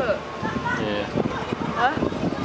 Look. Yeah. Huh?